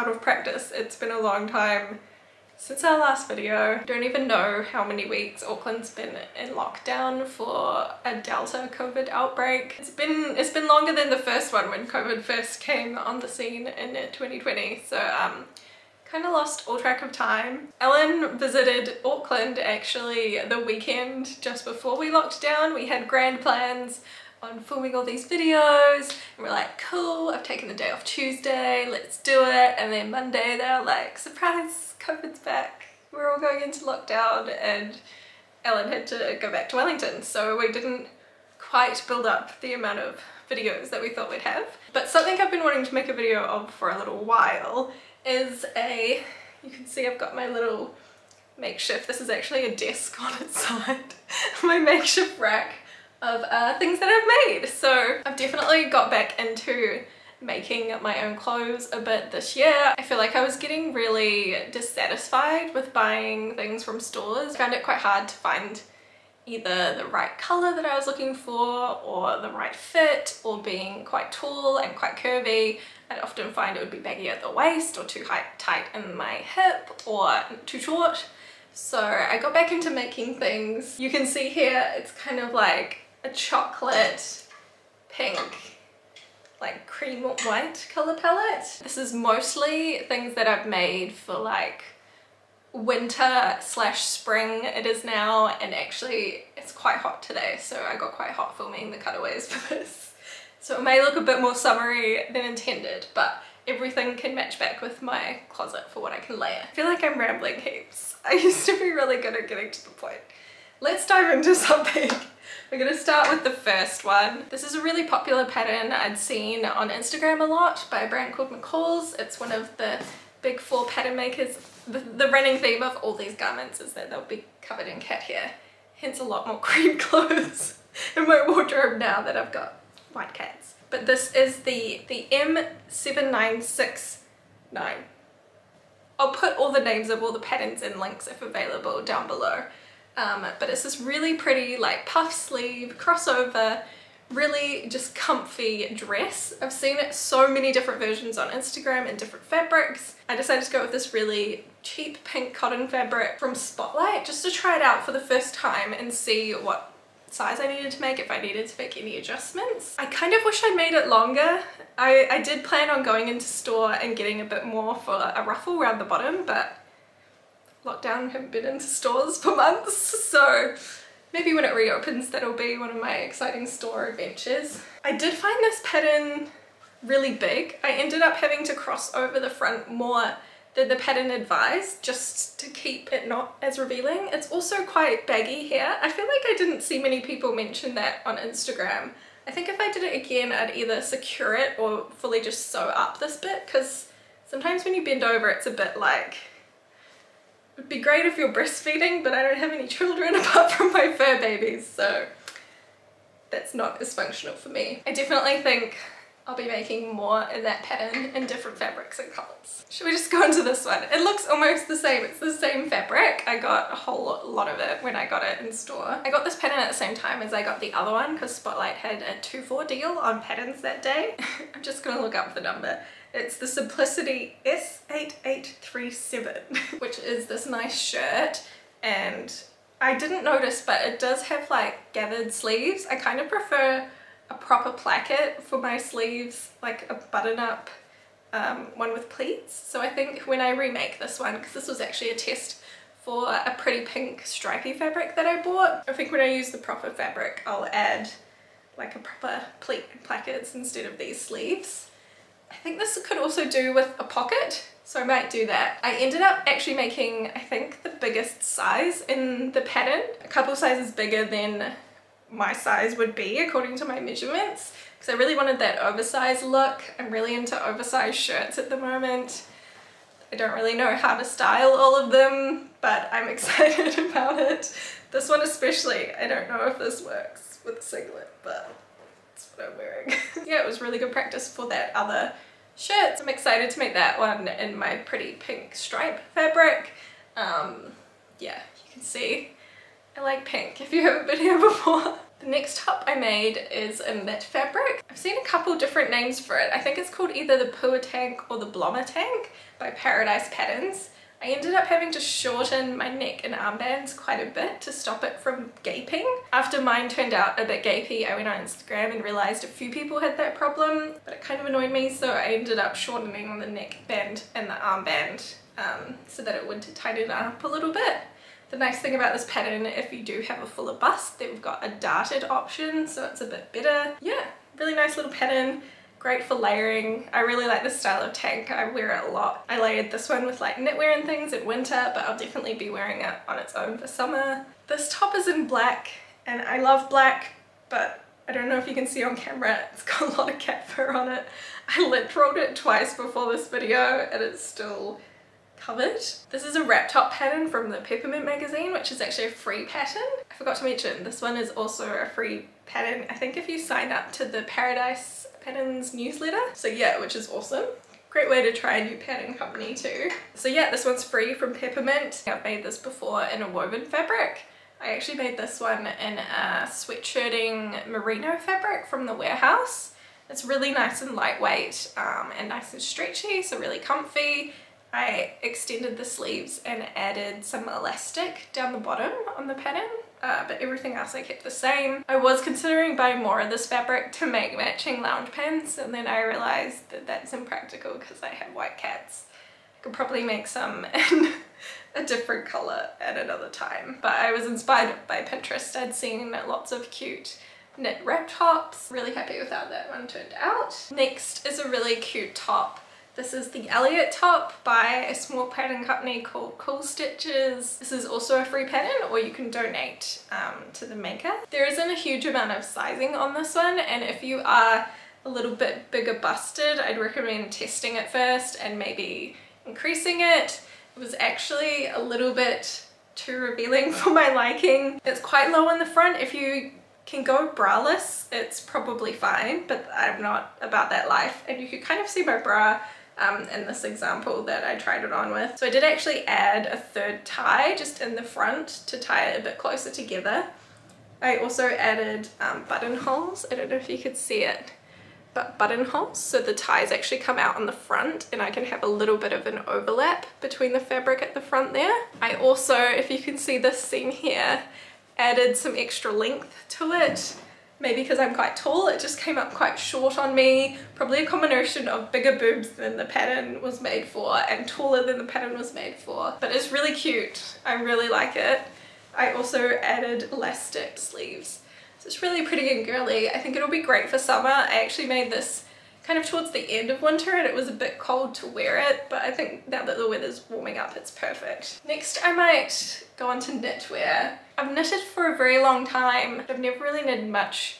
out of practice. It's been a long time since our last video. Don't even know how many weeks Auckland's been in lockdown for a Delta COVID outbreak. It's been it's been longer than the first one when COVID first came on the scene in 2020. So um kind of lost all track of time. Ellen visited Auckland actually the weekend just before we locked down. We had grand plans on filming all these videos. And we're like cool I've taken the day off Tuesday let's do it. And then Monday they're like surprise COVID's back. We're all going into lockdown and Ellen had to go back to Wellington. So we didn't quite build up the amount of videos that we thought we'd have. But something I've been wanting to make a video of for a little while is a you can see I've got my little makeshift. This is actually a desk on its side. My makeshift rack of uh, things that I've made. So I've definitely got back into making my own clothes a bit this year. I feel like I was getting really dissatisfied with buying things from stores. I found it quite hard to find either the right colour that I was looking for or the right fit or being quite tall and quite curvy. I'd often find it would be baggy at the waist or too high, tight in my hip or too short. So I got back into making things. You can see here it's kind of like a chocolate pink like cream white color palette. This is mostly things that I've made for like winter slash spring it is now and actually it's quite hot today so I got quite hot filming the cutaways for this. So it may look a bit more summery than intended but everything can match back with my closet for what I can layer. I feel like I'm rambling heaps. I used to be really good at getting to the point. Let's dive into something. We're gonna start with the first one. This is a really popular pattern I'd seen on Instagram a lot by a brand called McCall's. It's one of the big four pattern makers. The, the running theme of all these garments is that they'll be covered in cat hair. Hence a lot more cream clothes in my wardrobe now that I've got white cats. But this is the, the M7969. I'll put all the names of all the patterns and links if available down below. Um, but it's this really pretty like puff sleeve, crossover, really just comfy dress. I've seen so many different versions on Instagram in different fabrics. I decided to go with this really cheap pink cotton fabric from Spotlight just to try it out for the first time and see what size I needed to make, if I needed to make any adjustments. I kind of wish I'd made it longer. I, I did plan on going into store and getting a bit more for a ruffle around the bottom, but lockdown, haven't been into stores for months, so maybe when it reopens that'll be one of my exciting store adventures. I did find this pattern really big. I ended up having to cross over the front more than the pattern advised just to keep it not as revealing. It's also quite baggy here. I feel like I didn't see many people mention that on Instagram. I think if I did it again I'd either secure it or fully just sew up this bit because sometimes when you bend over it's a bit like would be great if you're breastfeeding, but I don't have any children apart from my fur babies, so that's not as functional for me. I definitely think I'll be making more in that pattern in different fabrics and colours. Should we just go into this one? It looks almost the same. It's the same fabric. I got a whole lot of it when I got it in store. I got this pattern at the same time as I got the other one because Spotlight had a 2-4 deal on patterns that day. I'm just gonna look up the number. It's the Simplicity S8837, which is this nice shirt. And I didn't notice, but it does have like gathered sleeves. I kind of prefer a proper placket for my sleeves, like a button-up um, one with pleats. So I think when I remake this one, because this was actually a test for a pretty pink stripy fabric that I bought, I think when I use the proper fabric, I'll add like a proper pleat and plackets instead of these sleeves. I think this could also do with a pocket, so I might do that. I ended up actually making, I think, the biggest size in the pattern. A couple sizes bigger than my size would be according to my measurements because I really wanted that oversized look. I'm really into oversized shirts at the moment. I don't really know how to style all of them, but I'm excited about it. This one especially, I don't know if this works with a singlet, but that's what I'm wearing. yeah, it was really good practice for that other shirt. I'm excited to make that one in my pretty pink stripe fabric. Um, yeah, you can see I like pink if you haven't been here before. The next top I made is a knit fabric. I've seen a couple different names for it. I think it's called either the Pua Tank or the Blomma Tank by Paradise Patterns. I ended up having to shorten my neck and armbands quite a bit to stop it from gaping. After mine turned out a bit gapy, I went on Instagram and realized a few people had that problem, but it kind of annoyed me, so I ended up shortening the neck band and the armband um, so that it would tighten up a little bit. The nice thing about this pattern, if you do have a fuller bust, then we've got a darted option, so it's a bit better. Yeah, really nice little pattern. Great for layering. I really like this style of tank. I wear it a lot. I layered this one with like knitwear and things in winter, but I'll definitely be wearing it on its own for summer. This top is in black and I love black, but I don't know if you can see on camera, it's got a lot of cat fur on it. I lint rolled it twice before this video and it's still covered. This is a wrap top pattern from the Peppermint magazine, which is actually a free pattern. I forgot to mention, this one is also a free pattern. I think if you sign up to the Paradise Patterns newsletter. So yeah, which is awesome. Great way to try a new pattern company too. So yeah, this one's free from Peppermint. I've made this before in a woven fabric. I actually made this one in a sweatshirting merino fabric from the warehouse. It's really nice and lightweight um, and nice and stretchy, so really comfy. I extended the sleeves and added some elastic down the bottom on the pattern uh, but everything else I kept the same. I was considering buying more of this fabric to make matching lounge pants and then I realized that that's impractical because I have white cats. I could probably make some in a different color at another time. But I was inspired by Pinterest. I'd seen lots of cute knit wrap tops. Really happy with how that one turned out. Next is a really cute top this is the Elliot top by a small pattern company called Cool Stitches. This is also a free pattern or you can donate um, to the maker. There isn't a huge amount of sizing on this one and if you are a little bit bigger busted, I'd recommend testing it first and maybe increasing it. It was actually a little bit too revealing for my liking. It's quite low in the front. If you can go braless, it's probably fine, but I'm not about that life. And you could kind of see my bra um, in this example that I tried it on with. So I did actually add a third tie just in the front to tie it a bit closer together. I also added um, buttonholes. I don't know if you could see it, but buttonholes. So the ties actually come out on the front and I can have a little bit of an overlap between the fabric at the front there. I also, if you can see this seam here, added some extra length to it maybe because I'm quite tall it just came up quite short on me. Probably a combination of bigger boobs than the pattern was made for and taller than the pattern was made for. But it's really cute. I really like it. I also added elastic sleeves. So it's really pretty and girly. I think it'll be great for summer. I actually made this kind of towards the end of winter and it was a bit cold to wear it but I think now that the weather's warming up it's perfect. Next I might go on to knitwear. I've knitted for a very long time I've never really knitted much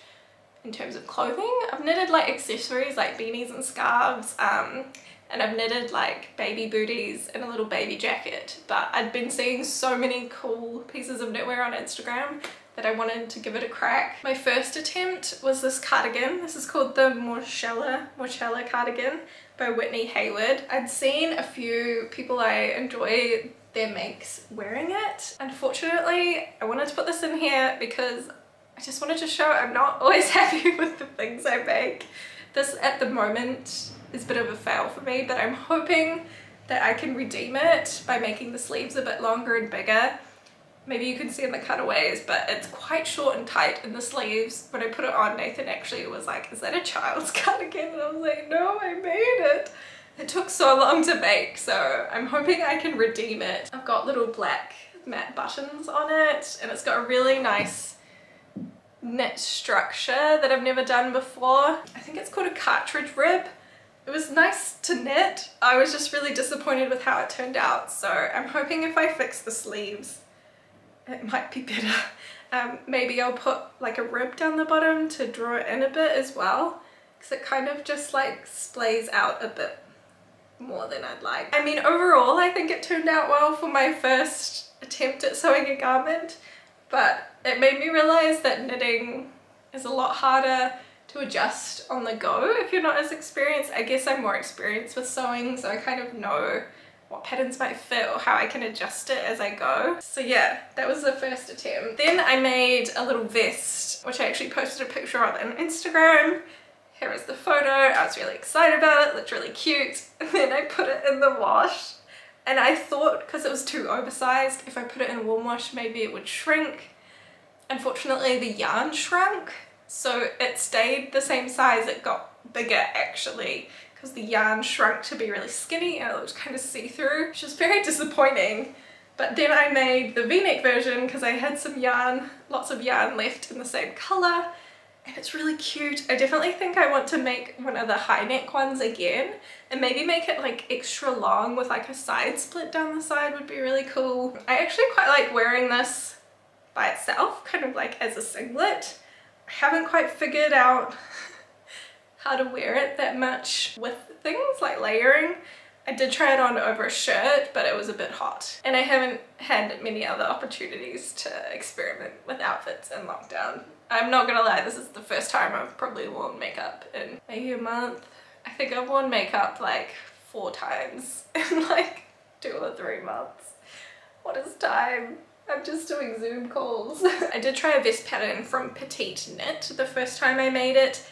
in terms of clothing. I've knitted like accessories like beanies and scarves um, and I've knitted like baby booties and a little baby jacket but I'd been seeing so many cool pieces of knitwear on Instagram that I wanted to give it a crack. My first attempt was this cardigan. This is called the Morchella, Morchella cardigan by Whitney Hayward. I'd seen a few people I enjoy their makes wearing it. Unfortunately, I wanted to put this in here because I just wanted to show I'm not always happy with the things I make. This at the moment is a bit of a fail for me, but I'm hoping that I can redeem it by making the sleeves a bit longer and bigger. Maybe you can see in the cutaways but it's quite short and tight in the sleeves. When I put it on Nathan actually was like is that a child's cardigan and I was like no I made it. It took so long to make so I'm hoping I can redeem it. I've got little black matte buttons on it and it's got a really nice knit structure that I've never done before. I think it's called a cartridge rib it was nice to knit I was just really disappointed with how it turned out so I'm hoping if I fix the sleeves it might be better. Um, maybe I'll put like a rib down the bottom to draw it in a bit as well because it kind of just like splays out a bit more than I'd like. I mean overall I think it turned out well for my first attempt at sewing a garment but it made me realize that knitting is a lot harder to adjust on the go if you're not as experienced. I guess I'm more experienced with sewing so I kind of know what patterns might fit or how I can adjust it as I go. So yeah, that was the first attempt. Then I made a little vest, which I actually posted a picture of on Instagram. Here is the photo. I was really excited about it, looked really cute. And then I put it in the wash. And I thought, because it was too oversized, if I put it in warm wash, maybe it would shrink. Unfortunately, the yarn shrunk. So it stayed the same size, it got bigger actually because the yarn shrunk to be really skinny and it looked kind of see-through, which was very disappointing. But then I made the v-neck version because I had some yarn, lots of yarn left in the same colour and it's really cute. I definitely think I want to make one of the high neck ones again and maybe make it like extra long with like a side split down the side would be really cool. I actually quite like wearing this by itself, kind of like as a singlet. Haven't quite figured out how to wear it that much with things like layering. I did try it on over a shirt, but it was a bit hot. And I haven't had many other opportunities to experiment with outfits in lockdown. I'm not gonna lie, this is the first time I've probably worn makeup in maybe a month. I think I've worn makeup like four times in like two or three months. What is time? I'm just doing Zoom calls. I did try a vest pattern from Petite Knit the first time I made it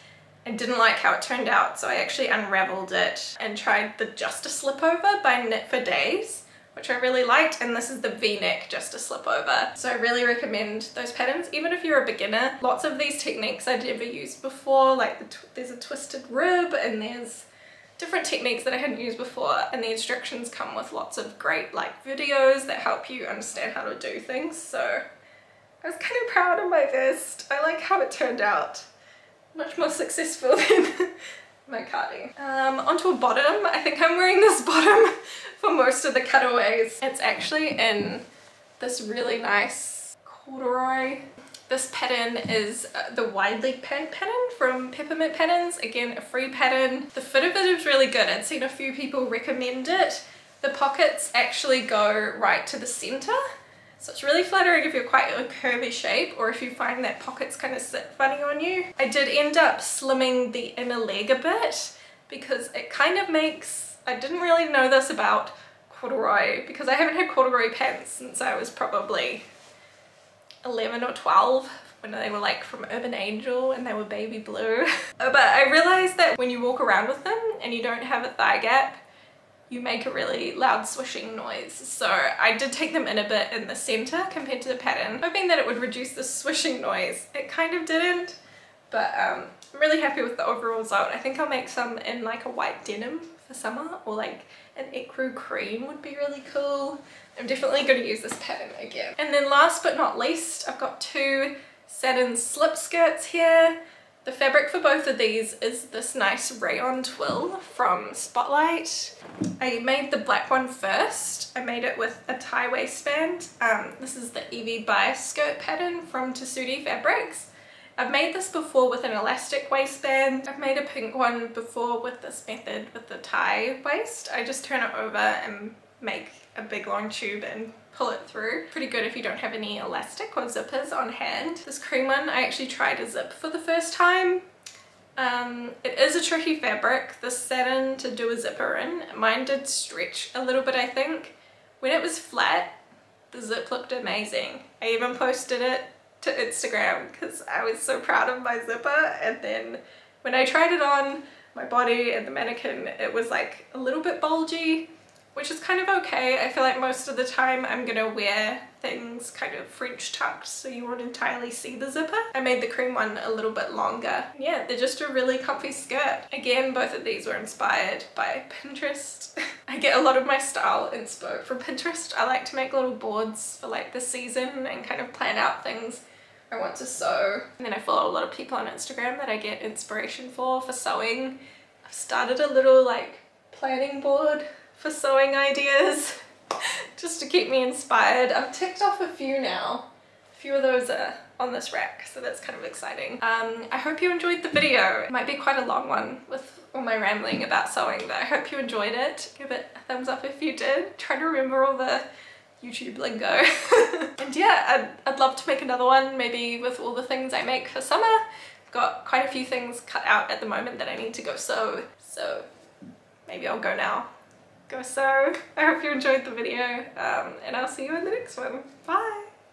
I didn't like how it turned out so I actually unraveled it and tried the Just a Slip Over by Knit for Days which I really liked and this is the v-neck just a slip over so I really recommend those patterns even if you're a beginner lots of these techniques I'd never used before like the there's a twisted rib and there's different techniques that I hadn't used before and the instructions come with lots of great like videos that help you understand how to do things so I was kind of proud of my vest I like how it turned out much more successful than my carding. Um, onto a bottom. I think I'm wearing this bottom for most of the cutaways. It's actually in this really nice corduroy. This pattern is uh, the wide leg pattern from Peppermint Patterns. Again, a free pattern. The fit of it is really good. I'd seen a few people recommend it. The pockets actually go right to the center so it's really flattering if you're quite a curvy shape or if you find that pockets kind of sit funny on you. I did end up slimming the inner leg a bit because it kind of makes, I didn't really know this about corduroy because I haven't had corduroy pants since I was probably 11 or 12 when they were like from Urban Angel and they were baby blue. but I realized that when you walk around with them and you don't have a thigh gap, you make a really loud swishing noise. So I did take them in a bit in the center compared to the pattern, hoping that it would reduce the swishing noise. It kind of didn't, but um, I'm really happy with the overall result. I think I'll make some in like a white denim for summer or like an ecru cream would be really cool. I'm definitely going to use this pattern again. And then last but not least, I've got two satin slip skirts here. The fabric for both of these is this nice rayon twill from Spotlight. I made the black one first. I made it with a tie waistband. Um, this is the Evie Bias skirt pattern from Tessuti Fabrics. I've made this before with an elastic waistband. I've made a pink one before with this method with the tie waist. I just turn it over and make a big long tube and pull it through. Pretty good if you don't have any elastic or zippers on hand. This cream one, I actually tried a zip for the first time. Um, it is a tricky fabric, the satin to do a zipper in. Mine did stretch a little bit I think. When it was flat, the zip looked amazing. I even posted it to Instagram because I was so proud of my zipper and then when I tried it on my body and the mannequin it was like a little bit bulgy which is kind of okay. I feel like most of the time I'm gonna wear things kind of French tucked so you won't entirely see the zipper. I made the cream one a little bit longer. Yeah, they're just a really comfy skirt. Again, both of these were inspired by Pinterest. I get a lot of my style inspo from Pinterest. I like to make little boards for like the season and kind of plan out things I want to sew. And then I follow a lot of people on Instagram that I get inspiration for, for sewing. I've started a little like planning board for sewing ideas just to keep me inspired. I've ticked off a few now. A few of those are on this rack, so that's kind of exciting. Um, I hope you enjoyed the video. It might be quite a long one with all my rambling about sewing, but I hope you enjoyed it. Give it a thumbs up if you did. Try to remember all the YouTube lingo. and yeah, I'd, I'd love to make another one, maybe with all the things I make for summer. I've got quite a few things cut out at the moment that I need to go sew, so maybe I'll go now go sew. I hope you enjoyed the video um, and I'll see you in the next one. Bye!